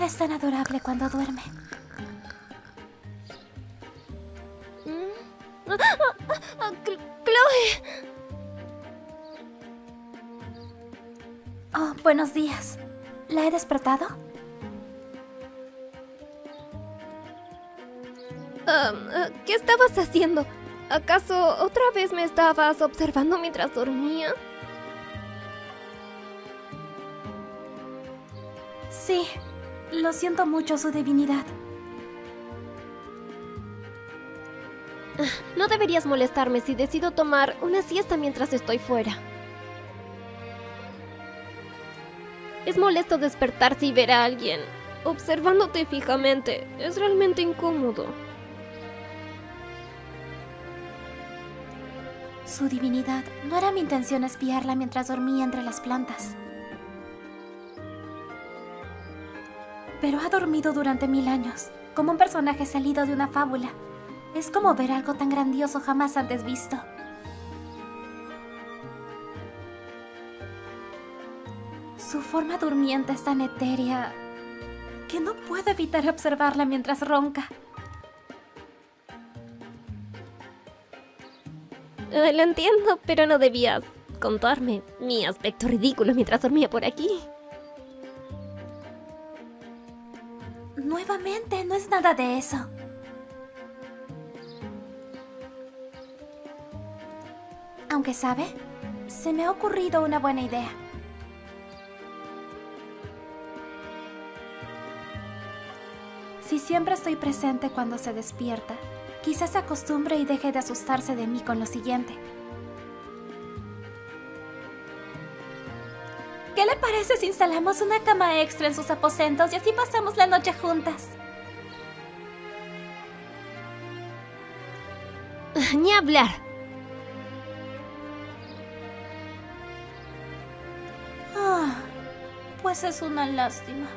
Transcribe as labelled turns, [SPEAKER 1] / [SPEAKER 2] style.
[SPEAKER 1] Es tan adorable cuando duerme.
[SPEAKER 2] Mm. Ah, ah, ah, Chloe.
[SPEAKER 1] Oh, buenos días. ¿La he despertado?
[SPEAKER 2] Ah, ¿Qué estabas haciendo? ¿Acaso otra vez me estabas observando mientras dormía?
[SPEAKER 1] Sí. Lo siento mucho, su divinidad.
[SPEAKER 2] No deberías molestarme si decido tomar una siesta mientras estoy fuera. Es molesto despertarse y ver a alguien observándote fijamente. Es realmente incómodo.
[SPEAKER 1] Su divinidad, no era mi intención espiarla mientras dormía entre las plantas. Pero ha dormido durante mil años, como un personaje salido de una fábula. Es como ver algo tan grandioso jamás antes visto. Su forma durmiente es tan etérea que no puedo evitar observarla mientras ronca.
[SPEAKER 2] Ah, lo entiendo, pero no debías contarme mi aspecto ridículo mientras dormía por aquí.
[SPEAKER 1] Nuevamente, no es nada de eso. Aunque sabe, se me ha ocurrido una buena idea. Si siempre estoy presente cuando se despierta, quizás se acostumbre y deje de asustarse de mí con lo siguiente. ¿Qué le parece si instalamos una cama extra en sus aposentos y así pasamos la noche juntas?
[SPEAKER 2] Ni hablar.
[SPEAKER 1] Ah, pues es una lástima.